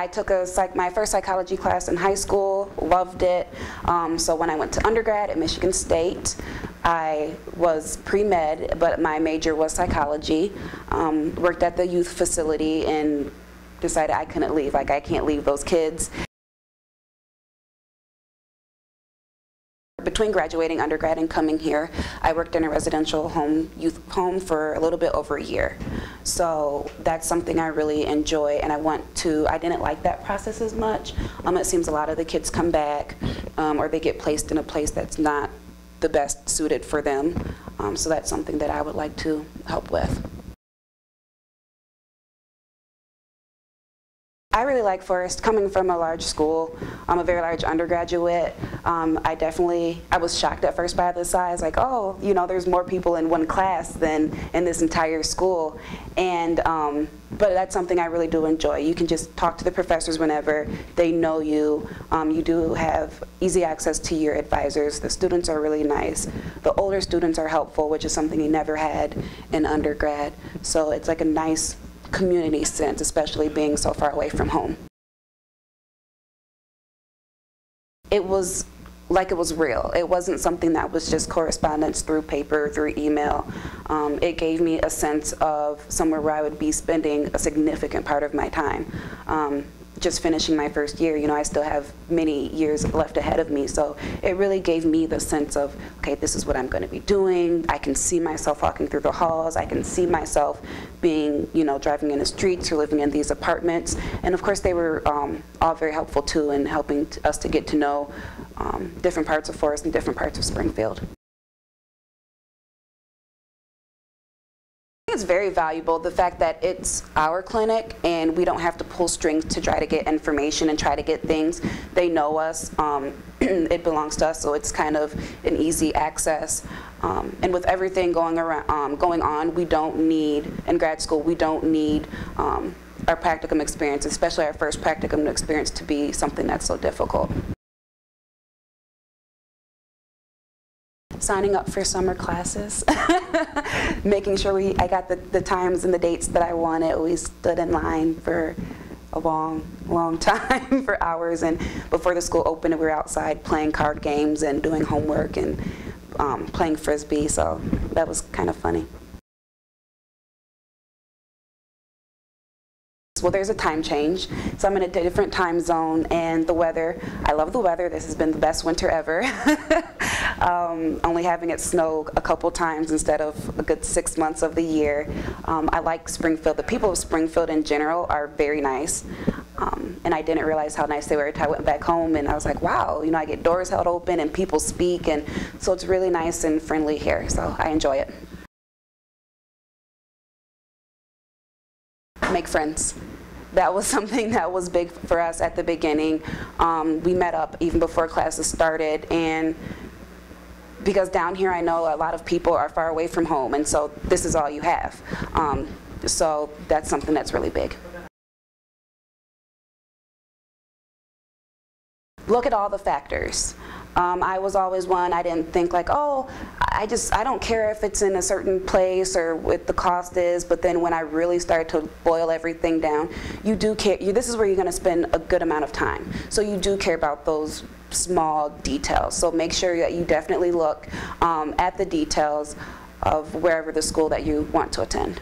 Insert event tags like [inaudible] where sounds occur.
I took a psych, my first psychology class in high school, loved it. Um, so when I went to undergrad at Michigan State, I was pre-med, but my major was psychology. Um, worked at the youth facility and decided I couldn't leave. Like I can't leave those kids. Between graduating undergrad and coming here, I worked in a residential home, youth home for a little bit over a year. So that's something I really enjoy and I want to, I didn't like that process as much. Um, it seems a lot of the kids come back um, or they get placed in a place that's not the best suited for them. Um, so that's something that I would like to help with. I really like Forest. Coming from a large school, I'm a very large undergraduate. Um, I definitely, I was shocked at first by the size, like, oh, you know, there's more people in one class than in this entire school. And, um, but that's something I really do enjoy. You can just talk to the professors whenever they know you. Um, you do have easy access to your advisors. The students are really nice. The older students are helpful, which is something you never had in undergrad. So it's like a nice community sense, especially being so far away from home. It was like it was real. It wasn't something that was just correspondence through paper, through email. Um, it gave me a sense of somewhere where I would be spending a significant part of my time. Um, just finishing my first year, you know, I still have many years left ahead of me. So it really gave me the sense of, okay, this is what I'm going to be doing. I can see myself walking through the halls. I can see myself being, you know, driving in the streets or living in these apartments. And of course, they were um, all very helpful too in helping us to get to know um, different parts of Forest and different parts of Springfield. It's very valuable, the fact that it's our clinic and we don't have to pull strings to try to get information and try to get things. They know us, um, [clears throat] it belongs to us, so it's kind of an easy access. Um, and with everything going, around, um, going on, we don't need, in grad school, we don't need um, our practicum experience, especially our first practicum experience, to be something that's so difficult. Signing up for summer classes, [laughs] making sure we, I got the, the times and the dates that I wanted. We stood in line for a long, long [laughs] time for hours. And before the school opened, we were outside playing card games and doing homework and um, playing frisbee. So that was kind of funny. Well, there's a time change, so I'm in a different time zone, and the weather, I love the weather. This has been the best winter ever. [laughs] um, only having it snow a couple times instead of a good six months of the year. Um, I like Springfield. The people of Springfield in general are very nice, um, and I didn't realize how nice they were until I went back home, and I was like, wow, you know, I get doors held open and people speak, and so it's really nice and friendly here, so I enjoy it. make friends. That was [laughs] something that was big for us at the beginning. Um, we met up even before classes started and because down here I know a lot of people are far away from home and so this is all you have. Um, so that's something that's really big. Look at all the factors. Um, I was always one, I didn't think like, oh, I just, I don't care if it's in a certain place or what the cost is, but then when I really started to boil everything down, you do care, you, this is where you're gonna spend a good amount of time. So you do care about those small details. So make sure that you definitely look um, at the details of wherever the school that you want to attend.